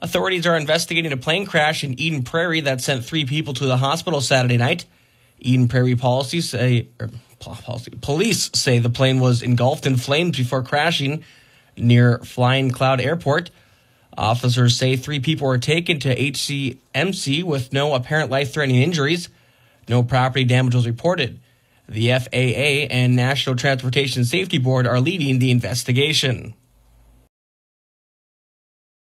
Authorities are investigating a plane crash in Eden Prairie that sent three people to the hospital Saturday night. Eden Prairie policies say, er, policy, police say the plane was engulfed in flames before crashing near Flying Cloud Airport. Officers say three people were taken to HCMC with no apparent life threatening injuries. No property damage was reported. The FAA and National Transportation Safety Board are leading the investigation.